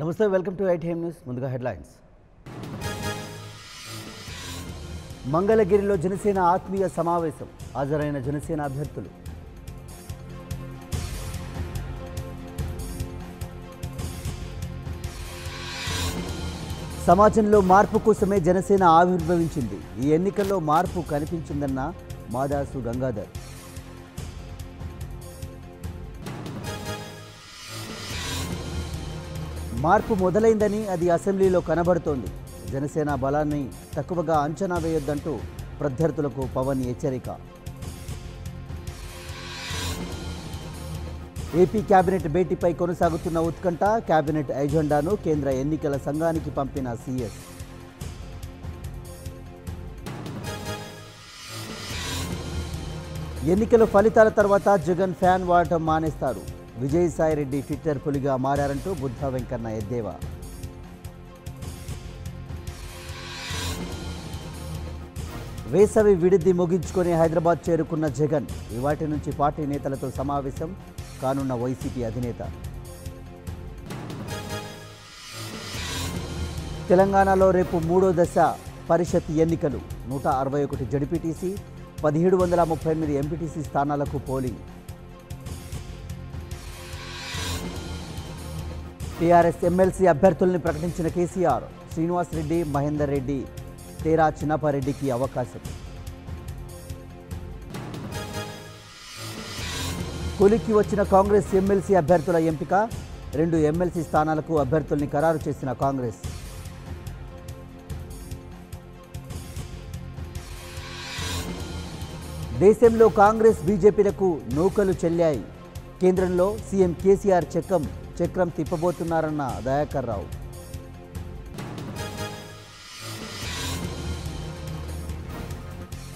నమస్తే welcome to eight news ముందుగా headlines. మంగళగిరిలో జనసేన ఆత్మీయ సమావేశం హాజరైన జనసేన అభ్యర్థులు. సమాజంలో మార్పు కోసమే జనసేన ఆవిర్భవించింది. ఈ ఎన్నికల్లో మార్పు కనిపించిందన్న మాదాసు గంగాధర్. మార్పు మొదలైందని అది అసెంబ్లీలో కనబడుతోంది. జనసేన బలాన్ని తక్కువగా అంచనా వేయొద్దంటూ ప్రత్యర్థులకు పవన్ హెచ్చరిక. ఏపీ కేబినెట్ భేటీపై కొనసాగుతున్న ఉత్కంఠ కేబినెట్ ఎజెండాను కేంద్ర ఎన్నికల సంఘానికి పంపిన సీఎస్. ఎన్నికల ఫలితాల తర్వాత జగన్ ఫ్యాన్ వాడటం మానేస్తారు. విజయసాయిరెడ్డి ట్విట్టర్ పులిగా మారారంటూ బుద్ధ వెంకన్న ఎద్దేవా. వేసవి విడిది ముగించుకొని హైదరాబాద్ చేరుకున్న జగన్ ఇవాటి నుంచి పార్టీ నేతలతో సమావేశం కానున్న వైసీపీ అధినేత. తెలంగాణలో రేపు మూడో దశ పరిషత్ ఎన్నికలు. నూట అరవై ఒకటి జడిపిటిసి పదిహేడు వందల ముప్పై ఎనిమిది ఎంపీటీసీ స్థానాలకు పోలింగ్. టీఆర్ఎస్ ఎమ్మెల్సీ అభ్యర్థుల్ని ప్రకటించిన కేసీఆర్ శ్రీనివాస్ రెడ్డి మహేందర్ రెడ్డి తేరా చిన్నపారెడ్డికి అవకాశం. కొలిక్కి వచ్చిన కాంగ్రెస్ ఎమ్మెల్సీ అభ్యర్థుల ఎంపిక రెండు ఎమ్మెల్సీ స్థానాలకు అభ్యర్థుల్ని ఖరారు చేసిన కాంగ్రెస్. దేశంలో కాంగ్రెస్ బీజేపీలకు నౌకలు చెల్లాయి. కేంద్రంలో సీఎం కేసీఆర్ చక్రం చక్రం తిప్పబోతున్నారన్న దయాకర్ రావు.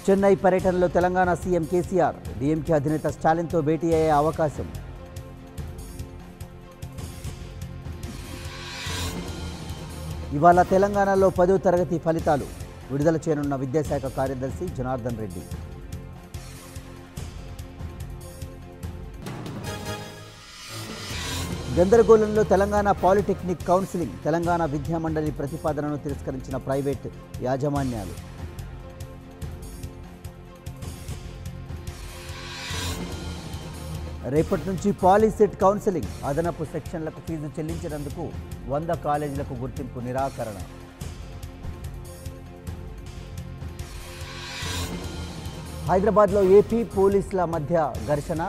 చెన్నై పర్యటనలో తెలంగాణ సీఎం కేసీఆర్ డీఎంకే అధినేత స్టాలిన్తో భేటీ అయ్యే అవకాశం. ఇవాళ తెలంగాణలో పదో తరగతి ఫలితాలు. విడుదల చేయనున్న విద్యాశాఖ కార్యదర్శి జనార్దన్ రెడ్డి. గందరగోళంలో తెలంగాణ పాలిటెక్నిక్ కౌన్సిలింగ్ తెలంగాణ విద్యామండలి ప్రతిపాదనను తిరస్కరించిన ప్రైవేట్ యాజమాన్యాలు. రేపటి నుంచి పాలీసెట్ కౌన్సిలింగ్ అదనపు సెక్షన్లకు ఫీజు చెల్లించినందుకు వంద కాలేజీలకు గుర్తింపు నిరాకరణ. హైదరాబాద్లో ఏపీ పోలీసుల మధ్య ఘర్షణ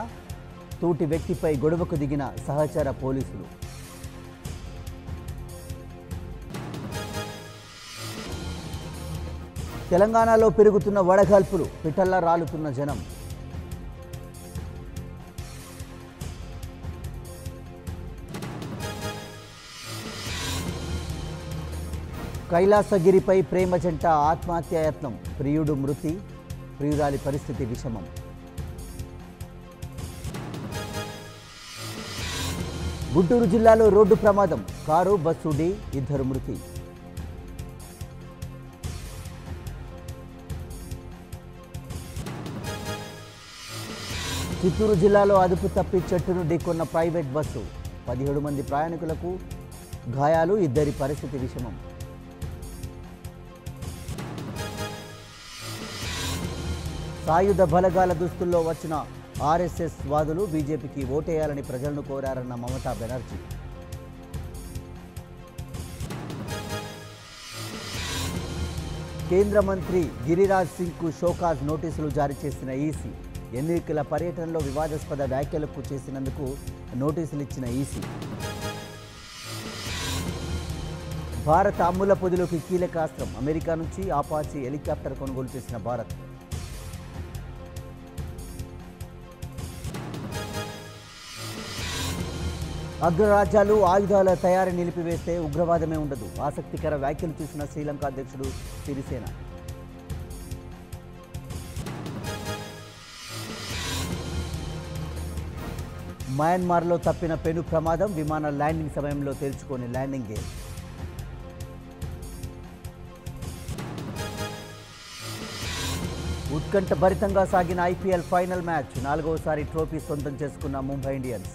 తోటి వ్యక్తిపై గొడవకు దిగిన సహచర పోలీసులు. తెలంగాణలో పెరుగుతున్న వడగాల్పులు పిటల్లా రాలుతున్న జనం. కైలాసగిరిపై ప్రేమ జంట ఆత్మహత్యాయత్నం ప్రియుడు మృతి ప్రియురాలి పరిస్థితి విషమం. గుంటూరు జిల్లాలో రోడ్డు ప్రమాదం. కారు బస్సు డి ఇద్దరు మృతి. చిత్తూరు జిల్లాలో అదుపు తప్పి చెట్టును ఢీకొన్న ప్రైవేట్ బస్సు. పదిహేడు మంది ప్రయాణికులకు గాయాలు ఇద్దరి పరిస్థితి విషమం. సాయుధ బలగాల దుస్తుల్లో వచ్చిన ఆర్ఎస్ఎస్ వాదులు బీజేపీకి ఓటేయాలని ప్రజలను కోరారన్న మమతా బెనర్జీ. కేంద్ర మంత్రి గిరిరాజ్ సింగ్కు షోకాజ్ నోటీసులు జారీ చేసిన ఈసీ. ఎన్నికల పర్యటనలో వివాదాస్పద వ్యాఖ్యలకు చేసినందుకు నోటీసులు ఇచ్చిన ఈసీ. భారత్ అమ్ముల పొదిలోకి కీలక అస్త్రం. అమెరికా నుంచి ఆపాచి హెలికాప్టర్ కొనుగోలు చేసిన భారత్. అగ్రరాజ్యాలు ఆయుధాల తయారీ నిలిపివేస్తే ఉగ్రవాదమే ఉండదు. ఆసక్తికర వ్యాఖ్యలు చేసిన శ్రీలంక అధ్యక్షుడు సిరిసేన. మయన్మార్లో తప్పిన పెను ప్రమాదం విమాన ల్యాండింగ్ సమయంలో తేల్చుకొని ల్యాండింగ్. గేర్ ఉత్కంఠ భరితంగా సాగిన ఐపీఎల్ ఫైనల్ మ్యాచ్ నాలుగోసారి ట్రోఫీ సొంతం చేసుకున్న Mumbai Indians.